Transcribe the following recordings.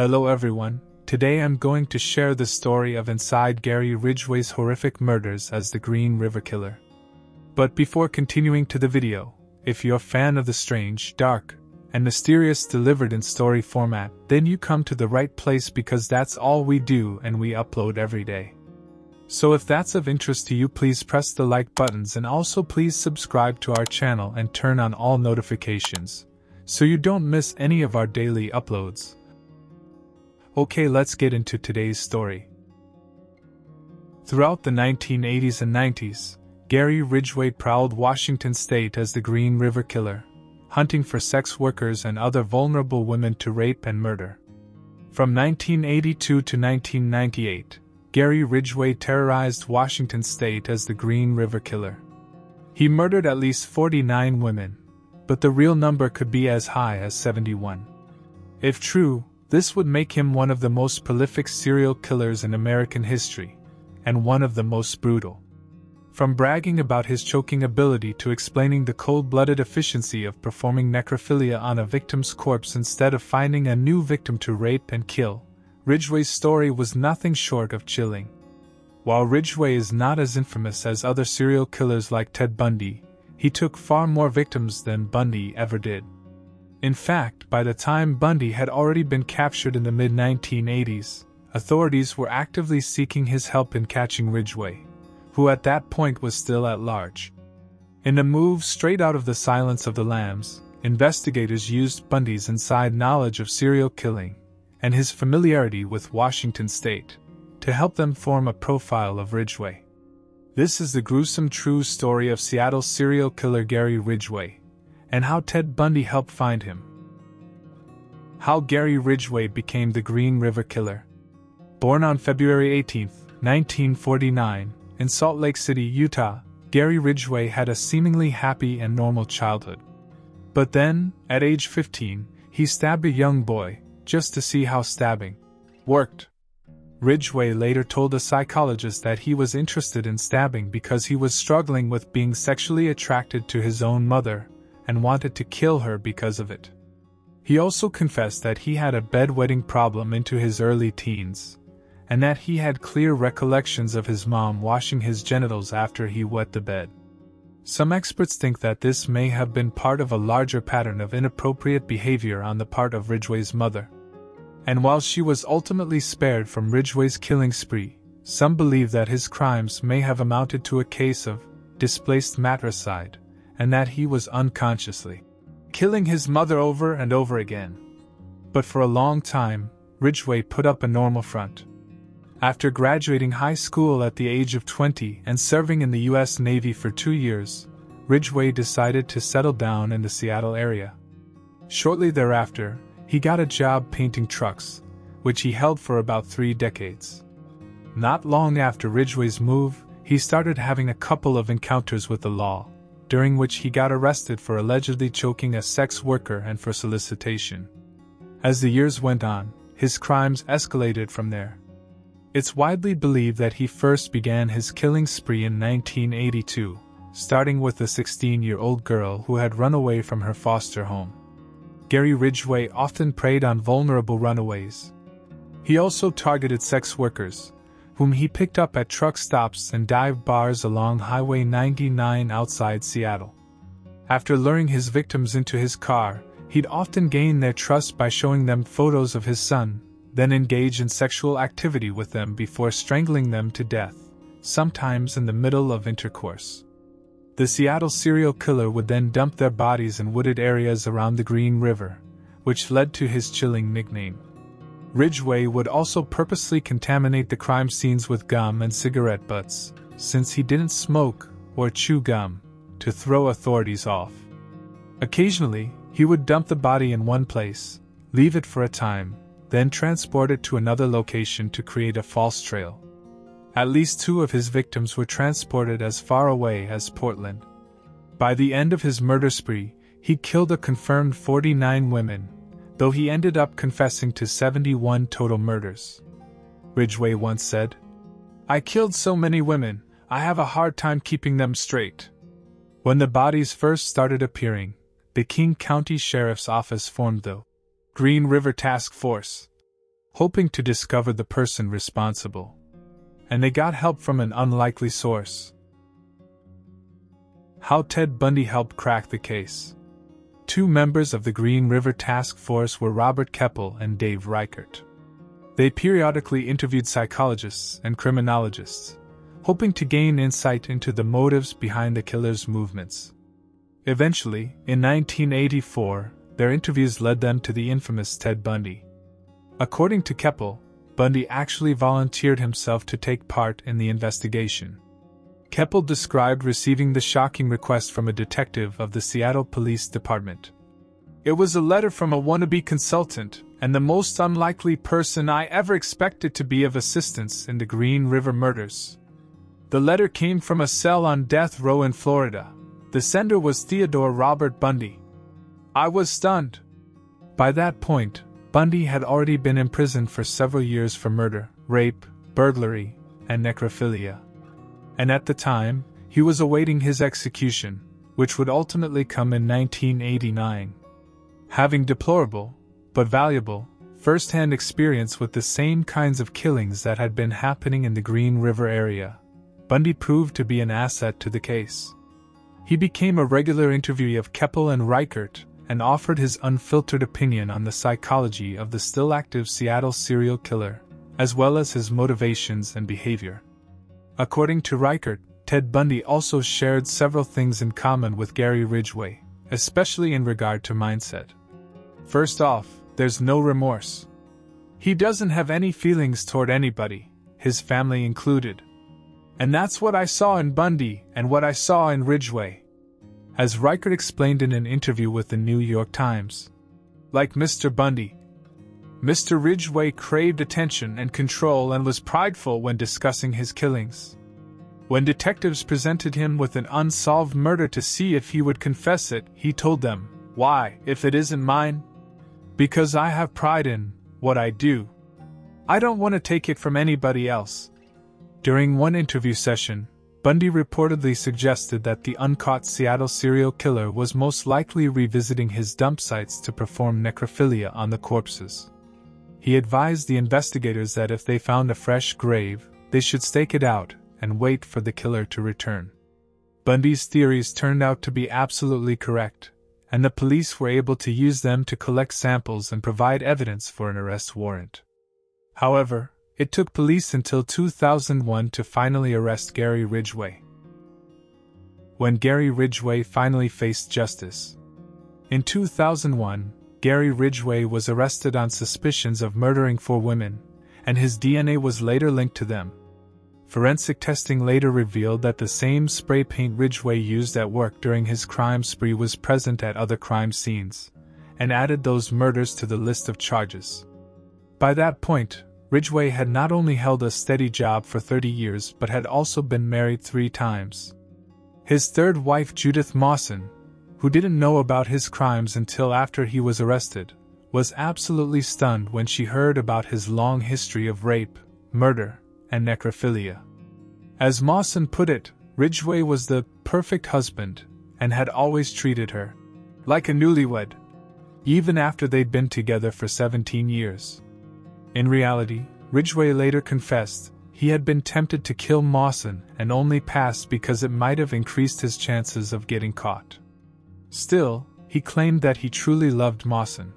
Hello everyone, today I'm going to share the story of inside Gary Ridgway's horrific murders as the Green River Killer. But before continuing to the video, if you're a fan of the strange, dark, and mysterious delivered in story format, then you come to the right place because that's all we do and we upload every day. So if that's of interest to you, please press the like buttons and also please subscribe to our channel and turn on all notifications so you don't miss any of our daily uploads. Okay, let's get into today's story. Throughout the 1980s and 90s, Gary Ridgway prowled Washington state as the Green River Killer, hunting for sex workers and other vulnerable women to rape and murder. From 1982 to 1998, Gary Ridgway terrorized Washington state as the Green River Killer. He murdered at least 49 women, but the real number could be as high as 71. If true, this would make him one of the most prolific serial killers in American history, and one of the most brutal. From bragging about his choking ability to explaining the cold blooded efficiency of performing necrophilia on a victim's corpse instead of finding a new victim to rape and kill, Ridgway's story was nothing short of chilling. While Ridgway is not as infamous as other serial killers like Ted Bundy, he took far more victims than Bundy ever did. In fact, by the time Bundy had already been captured in the mid 1980s, authorities were actively seeking his help in catching Ridgway who at that point was still at large. In a move straight out of the Silence of the Lambs, investigators used Bundy's inside knowledge of serial killing and his familiarity with Washington state to help them form a profile of Ridgway. This is the gruesome true story of Seattle serial killer Gary Ridgway and how Ted Bundy helped find him. How Gary Ridgway became the Green River Killer. Born on February 18, 1949, in Salt Lake City, Utah, Gary Ridgway had a seemingly happy and normal childhood. But then, at age 15, he stabbed a young boy, just to see how stabbing worked. Ridgway later told a psychologist that he was interested in stabbing because he was struggling with being sexually attracted to his own mother and wanted to kill her because of it. He also confessed that he had a bedwetting problem into his early teens and that he had clear recollections of his mom washing his genitals after he wet the bed. Some experts think that this may have been part of a larger pattern of inappropriate behavior on the part of Ridgway's mother. And while she was ultimately spared from Ridgway's killing spree, some believe that his crimes may have amounted to a case of displaced matricide, and that he was unconsciously killing his mother over and over again. But for a long time, Ridgway put up a normal front. After graduating high school at the age of 20 and serving in the U.S. Navy for two years, Ridgway decided to settle down in the Seattle area. Shortly thereafter, he got a job painting trucks, which he held for about three decades. Not long after Ridgway's move, he started having a couple of encounters with the law, during which he got arrested for allegedly choking a sex worker and for solicitation. As the years went on, his crimes escalated from there. It's widely believed that he first began his killing spree in 1982, starting with a 16 year old girl who had run away from her foster home. Gary Ridgway often preyed on vulnerable runaways. He also targeted sex workers, whom he picked up at truck stops and dive bars along Highway 99 outside Seattle. After luring his victims into his car, he'd often gain their trust by showing them photos of his son, then engage in sexual activity with them before strangling them to death, sometimes in the middle of intercourse. The Seattle serial killer would then dump their bodies in wooded areas around the Green River, which led to his chilling nickname. Ridgway would also purposely contaminate the crime scenes with gum and cigarette butts, since he didn't smoke or chew gum, to throw authorities off. Occasionally, he would dump the body in one place, leave it for a time, then transport it to another location to create a false trail. At least two of his victims were transported as far away as Portland. By the end of his murder spree, he killed a confirmed 49 women, though he ended up confessing to 71 total murders. Ridgway once said, I killed so many women, I have a hard time keeping them straight. When the bodies first started appearing, the King County Sheriff's Office formed the Green River Task Force. hoping to discover the person responsible. And they got help from an unlikely source. How Ted Bundy helped crack the case. Two members of the Green River Task Force were Robert Keppel and Dave Reichert. They periodically interviewed psychologists and criminologists, hoping to gain insight into the motives behind the killer's movements. Eventually, in 1984, their interviews led them to the infamous Ted Bundy. According to Keppel, Bundy actually volunteered himself to take part in the investigation. Keppel described receiving the shocking request from a detective of the Seattle Police Department. It was a letter from a wannabe consultant, and the most unlikely person I ever expected to be of assistance in the Green River murders. The letter came from a cell on death row in Florida. The sender was Theodore Robert Bundy. I was stunned. By that point, Bundy had already been imprisoned for several years for murder, rape, burglary, and necrophilia and at the time, he was awaiting his execution, which would ultimately come in 1989. Having deplorable, but valuable, first hand experience with the same kinds of killings that had been happening in the Green River area, Bundy proved to be an asset to the case. He became a regular interviewee of Keppel and Reichert and offered his unfiltered opinion on the psychology of the still active Seattle serial killer, as well as his motivations and behavior. According to Reichert, Ted Bundy also shared several things in common with Gary Ridgway, especially in regard to mindset. First off, there's no remorse. He doesn't have any feelings toward anybody, his family included. And that's what I saw in Bundy and what I saw in Ridgway. As Reichert explained in an interview with the New York Times. Like Mr. Bundy, Mr. Ridgway craved attention and control and was prideful when discussing his killings. When detectives presented him with an unsolved murder to see if he would confess it, he told them, Why, if it isn't mine? Because I have pride in what I do. I don't want to take it from anybody else. During one interview session, Bundy reportedly suggested that the uncaught Seattle serial killer was most likely revisiting his dump sites to perform necrophilia on the corpses. He advised the investigators that if they found a fresh grave, they should stake it out and wait for the killer to return. Bundy's theories turned out to be absolutely correct, and the police were able to use them to collect samples and provide evidence for an arrest warrant. However, it took police until 2001 to finally arrest Gary Ridgway. When Gary Ridgway finally faced justice. In 2001, Gary Ridgway was arrested on suspicions of murdering four women, and his DNA was later linked to them. Forensic testing later revealed that the same spray paint Ridgway used at work during his crime spree was present at other crime scenes, and added those murders to the list of charges. By that point, Ridgway had not only held a steady job for 30 years but had also been married three times. His third wife, Judith Mawson, who didn't know about his crimes until after he was arrested, was absolutely stunned when she heard about his long history of rape, murder, and necrophilia. As Mawson put it, Ridgway was the perfect husband and had always treated her like a newlywed, even after they'd been together for 17 years. In reality, Ridgway later confessed he had been tempted to kill Mawson and only passed because it might have increased his chances of getting caught. Still, he claimed that he truly loved Mawson.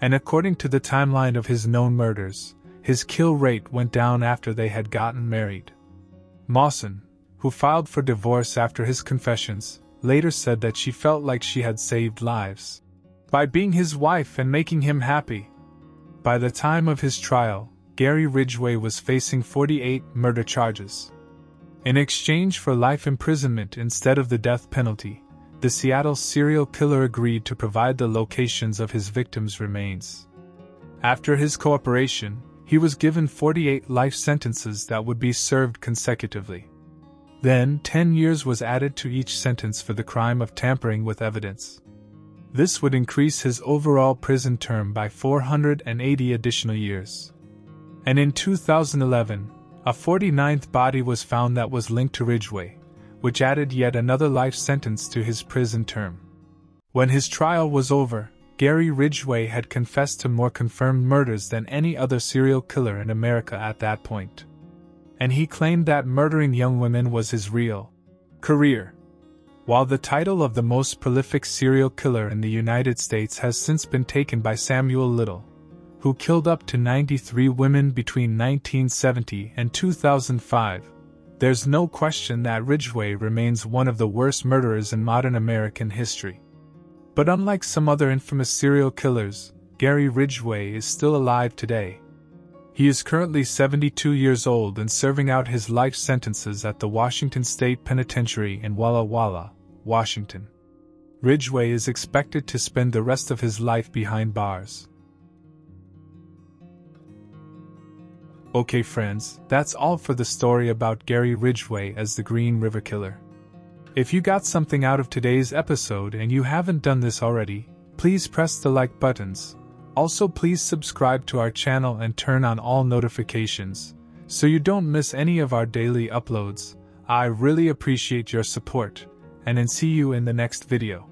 And according to the timeline of his known murders, his kill rate went down after they had gotten married. Mawson, who filed for divorce after his confessions, later said that she felt like she had saved lives by being his wife and making him happy. By the time of his trial, Gary Ridgway was facing 48 murder charges. In exchange for life imprisonment instead of the death penalty, the Seattle serial killer agreed to provide the locations of his victims' remains. After his cooperation, he was given 48 life sentences that would be served consecutively. Then, 10 years was added to each sentence for the crime of tampering with evidence. This would increase his overall prison term by 480 additional years. And in 2011, a 49th body was found that was linked to Ridgway, which added yet another life sentence to his prison term. When his trial was over, Gary Ridgway had confessed to more confirmed murders than any other serial killer in America at that point. And he claimed that murdering young women was his real career. While the title of the most prolific serial killer in the United States has since been taken by Samuel Little, who killed up to 93 women between 1970 and 2005, there's no question that Ridgway remains one of the worst murderers in modern American history. But unlike some other infamous serial killers, Gary Ridgway is still alive today. He is currently 72 years old and serving out his life sentences at the Washington State Penitentiary in Walla Walla, Washington. Ridgway is expected to spend the rest of his life behind bars. Okay, friends, that's all for the story about Gary Ridgway as the Green River Killer. If you got something out of today's episode and you haven't done this already, please press the like buttons. Also, please subscribe to our channel and turn on all notifications so you don't miss any of our daily uploads. I really appreciate your support, and then see you in the next video.